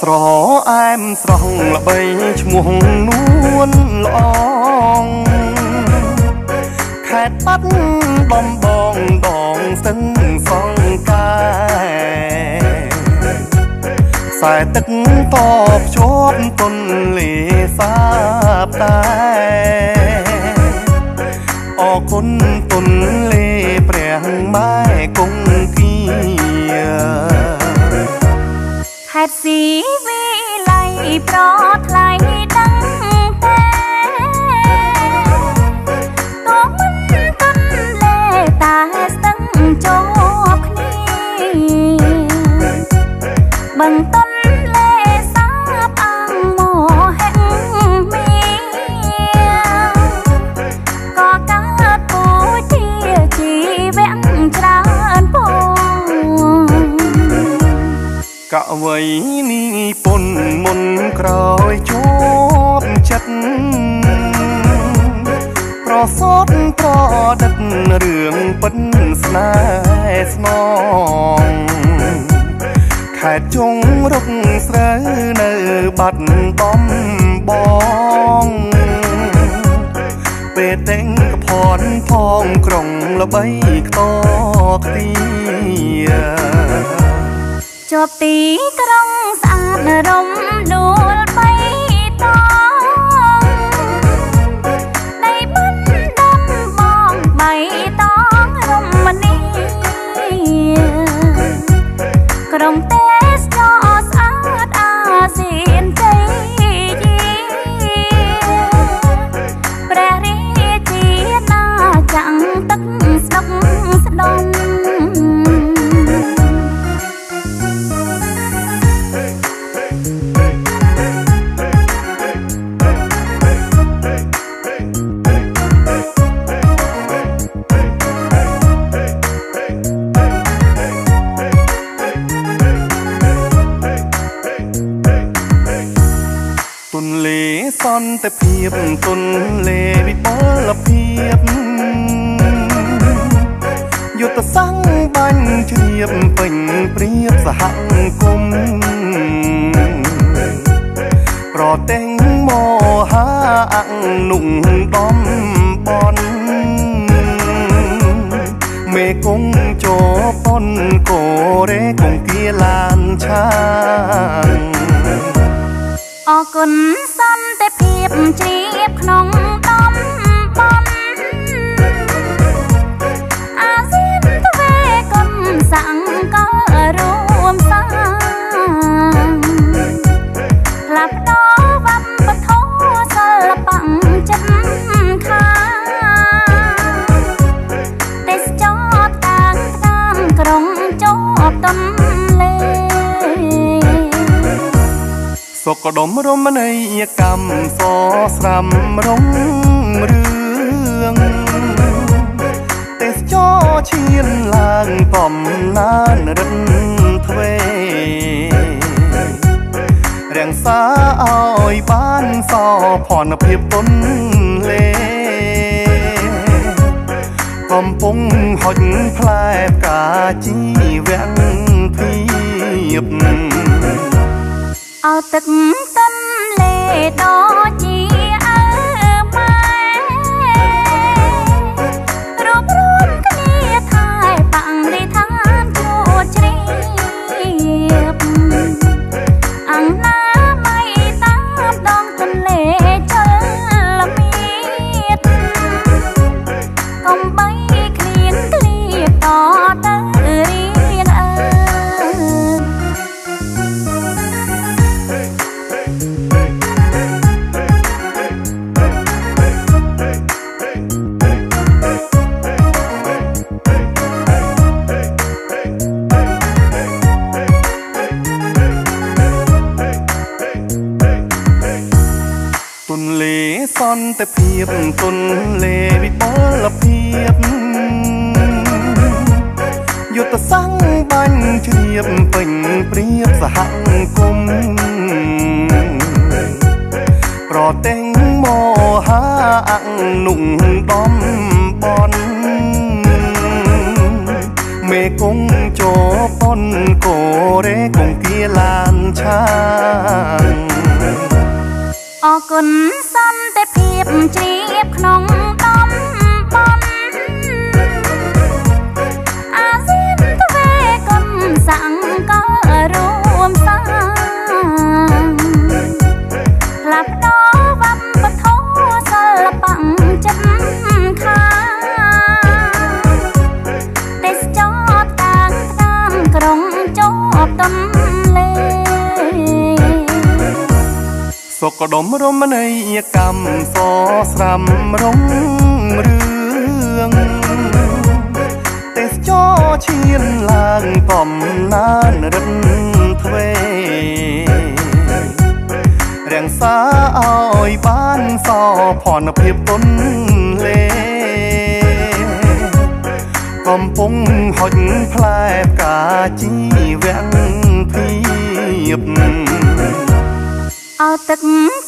ស្រអែមស្រស់ល្បីឈ្មោះនួនល្អងខេត្តបាត់ដំបងដងសិនសងកាយខ្សែទឹកតភ្ជាប់ទុនលេសាបតែអរគុណទុនលេ ស៊ីវិល័យប្រថ្លៃដឹងតែតោមិនទន់លេតែស្ទឹងជាប់គ្នាបន្ត កវ័យនេះពុនមុនក្រោយជាប់ចិត្តប្រសតប្រដិតរឿងពិនស្នេហ៍ស្នងខេត្តជងរុកស្រូវនៅបាត់ដំបងពេលតែងកផនផងក្រុងល្បីខ្តខ្ទា ជាប់ទីក្រុងស្អាតរំដួល ន្តិភាពទុនលេវិបលភាពយុទ្ធសាស្ត្របាញ់ជ្រាបពេញព្រៀបសហគមន៍ប្រតែងមហាអនុដំបនមេគង្គចោប៉ុនកូរ៉េគង្គៀឡានឆាងអរគុណសន្តិ ភា សុខដុមរមណីយកម្មសស្រាំរុងរឿងទេសចរឈានឡើងកំណានរិនទ្វេរាំងសាឲ្យបានសផនភាពទុនលេកំពុងហុចផ្លែផ្កាជីវៈភាព អោទឹកទន្លេដ៏ សន្តិភាពទុនលេវិបលភាពយុទ្ធសាស្ត្របាញ់ជ្រាបពេញព្រៀបសហគមន៍ប្រតែងមហាអនុដំបនមេគង្គចោប៉ុនកូរ៉េគង្គៀឡានឆា អរគុណសន្តិភាពជ្រាបក្នុងតំបន់ សុខដុមរមណីយកម្មសស្រាំរងរឿងទេសចរឈានឡើងកំណានរិទ្ធទ្វេរាំងសាឲ្យបានសោភ័ណ្ឌភាពទុនលេកំពុងហុចផ្លែផ្កាជីវាំងភាព អោទឹកទន្លេដ